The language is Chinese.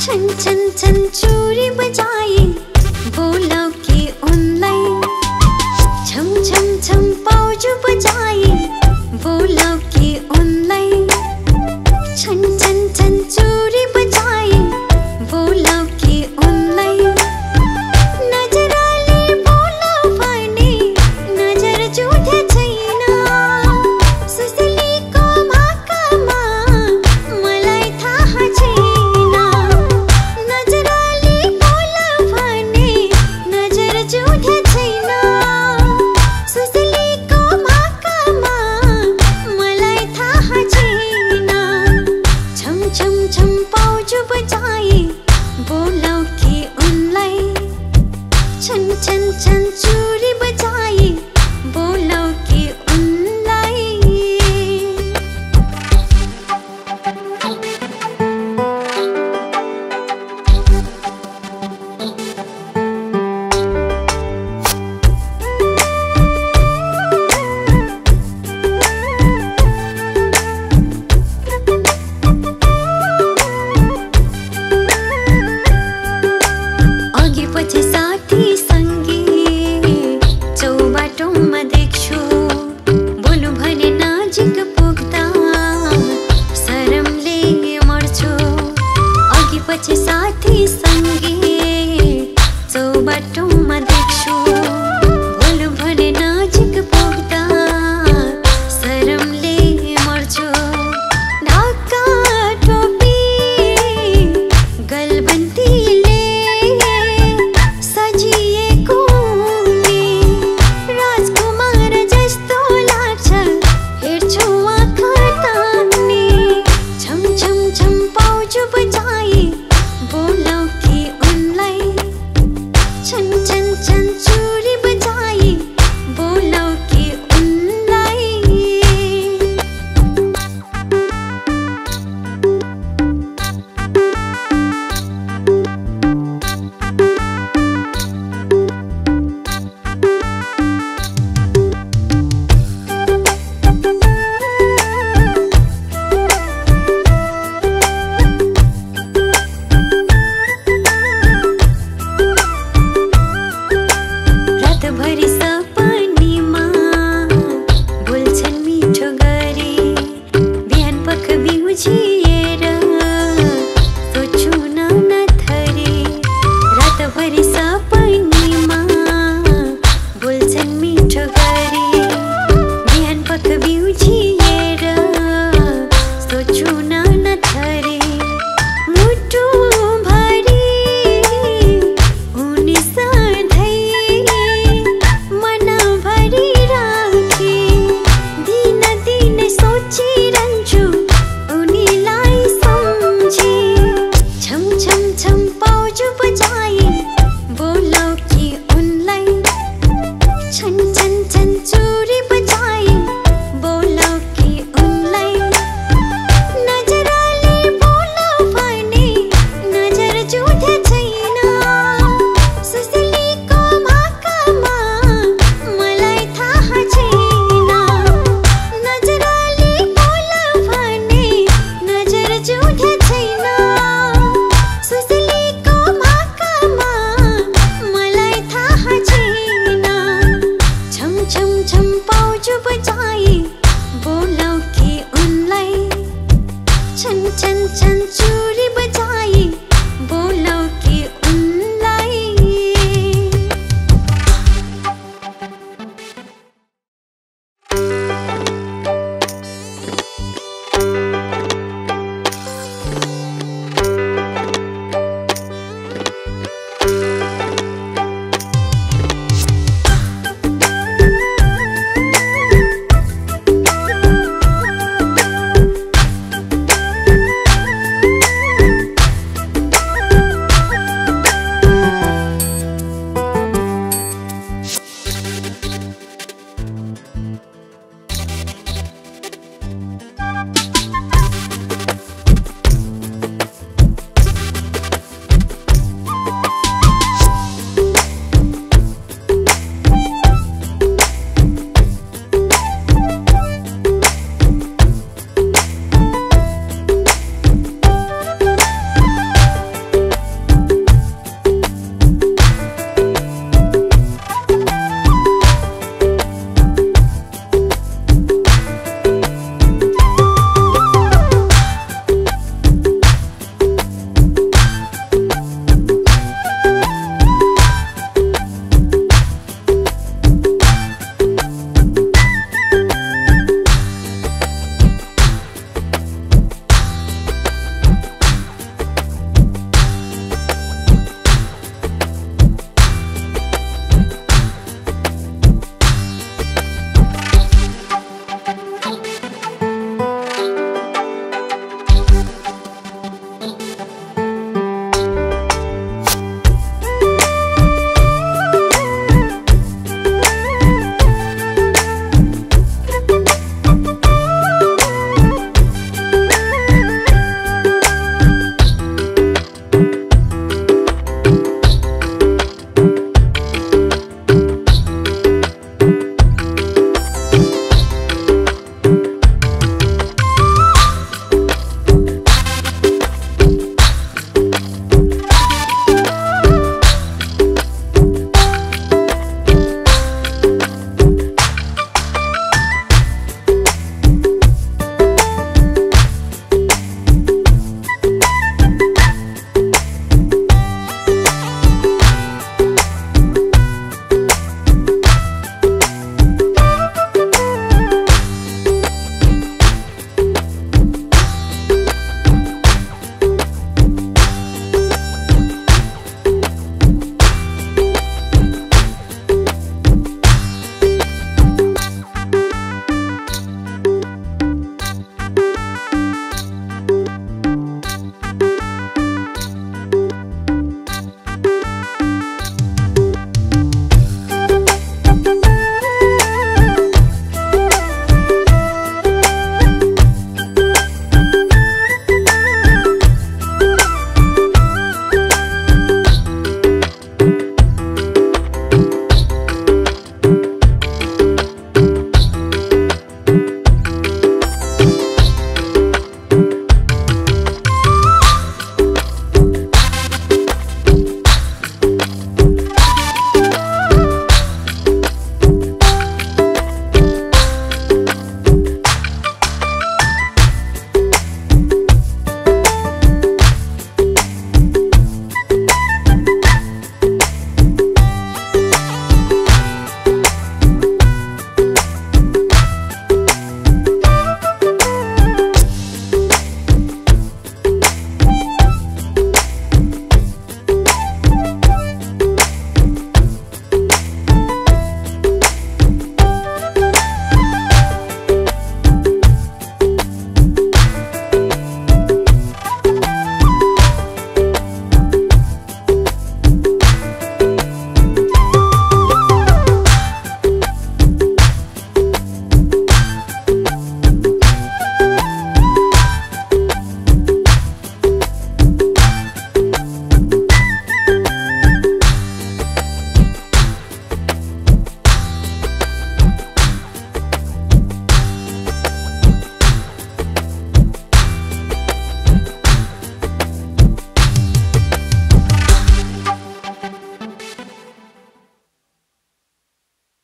趁趁趁，竹林外。